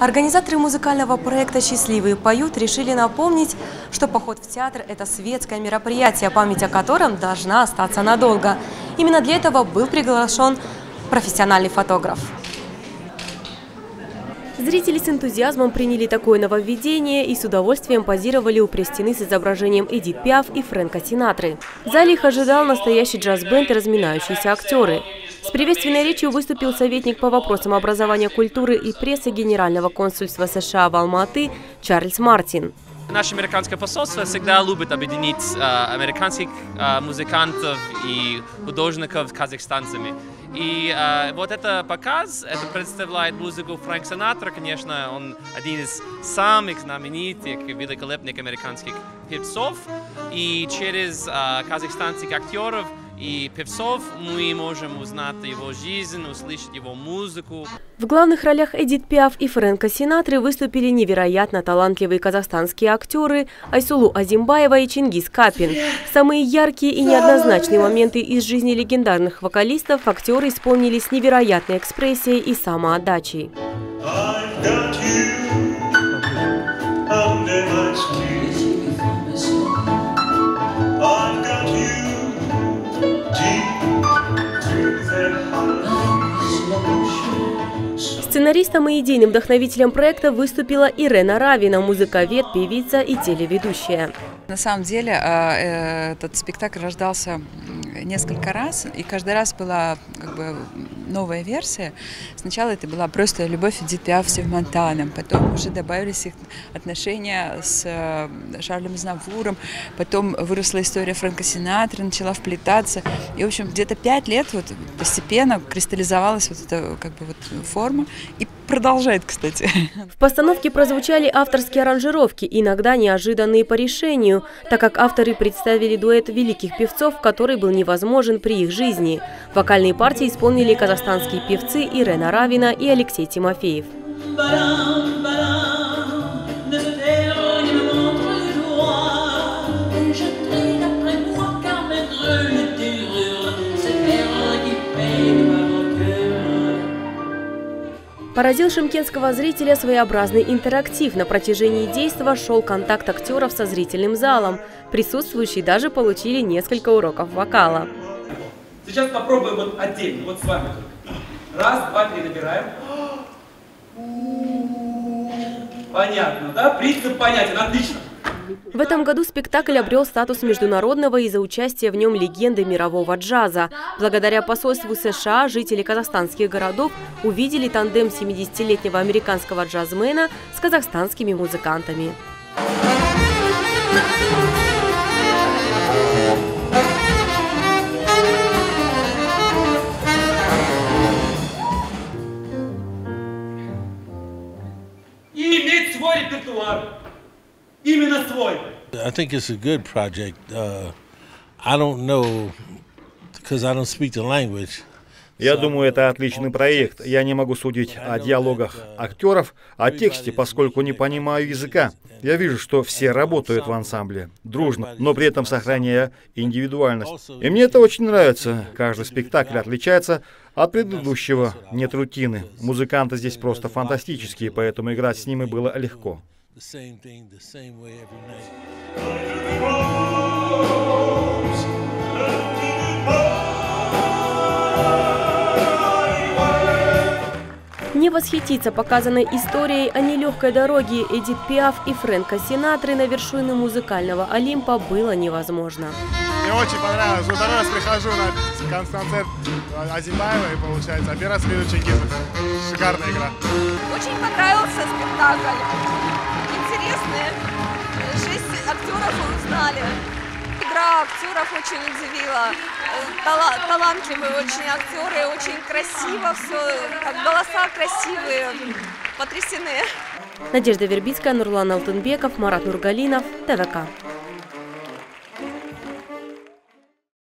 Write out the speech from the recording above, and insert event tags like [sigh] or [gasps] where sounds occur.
Организаторы музыкального проекта «Счастливые поют» решили напомнить, что поход в театр – это светское мероприятие, память о котором должна остаться надолго. Именно для этого был приглашен профессиональный фотограф. Зрители с энтузиазмом приняли такое нововведение и с удовольствием позировали у престены с изображением Эдит Пиаф и Фрэнка Синатры. В зале их ожидал настоящий джаз-бенд и разминающиеся актеры. С приветственной речью выступил советник по вопросам образования, культуры и прессы Генерального консульства США в Алматы Чарльз Мартин. Наше американское посольство всегда любит объединить э, американских э, музыкантов и художников с казахстанцами. И э, вот это показ, это представляет музыку Фрэнк Синатра, конечно, он один из самых знаменитых, великолепных американских певцов. И через э, казахстанских актеров и певцов мы можем узнать его жизнь, услышать его музыку. В главных ролях Эдит Пиаф и Фрэнка Синатры выступили невероятно талантливые казахстанские актеры Айсулу Азимбаева и Чингис Капин. Самые яркие и неоднозначные моменты из жизни легендарных вокалистов актеры исполнили с невероятной экспрессией и самоотдачей. Сценаристом и идейным вдохновителем проекта выступила Ирена Равина, музыковед, певица и телеведущая. На самом деле а, э, этот спектакль рождался несколько раз, и каждый раз была как бы новая версия. Сначала это была просто «Любовь Эдит Пиаф с Монтаном», потом уже добавились их отношения с э, Шарлем Знавуром, потом выросла история Фрэнка Синатра, начала вплетаться. И, в общем, где-то пять лет вот постепенно кристаллизовалась вот эта как бы вот форма и продолжает, кстати. В постановке прозвучали авторские аранжировки, иногда неожиданные по решению, так как авторы представили дуэт великих певцов, который был невозможен при их жизни. Вокальные партии исполнили казахстанские певцы Ирена Равина и Алексей Тимофеев. Поразил шимкенского зрителя своеобразный интерактив. На протяжении действия шел контакт актеров со зрительным залом. Присутствующие даже получили несколько уроков вокала. Сейчас попробуем вот отдельно, вот с вами Раз, два, три, набираем. [gasps] Понятно, да? Принцип понятен, отлично. В этом году спектакль обрел статус международного из-за участия в нем легенды мирового джаза. Благодаря посольству США жители казахстанских городов увидели тандем 70-летнего американского джазмена с казахстанскими музыкантами. Иметь свой репертуар именно свой. I think it's a good project. Uh, I don't know, because I don't speak the language. Я думаю, это отличный проект. Я не могу судить о диалогах актеров, о тексте, поскольку не понимаю языка. Я вижу, что все работают в ансамбле, дружно, но при этом сохраняя индивидуальность. И мне это очень нравится. Каждый спектакль отличается от предыдущего, нет рутины. Музыканты здесь просто фантастические, поэтому играть с ними было легко the same thing the same way every night. Не восхититься показанной историей о нелегкой дороге Эдит Пиаф и Фрэнка Синатры на вершины музыкального Олимпа было невозможно. Мне очень понравилось. Второй раз прихожу на концерт Азимаева и получается первый следующий гид. Шикарная игра. Очень понравился спектакль Шесть актеров узнали. Игра актеров очень удивила. Тала талантливые очень актеры, очень красиво все, голоса красивые, потрясены. Надежда Вербицкая, Нурлан Алтынбеков, Марат Нургалинов, ТВК.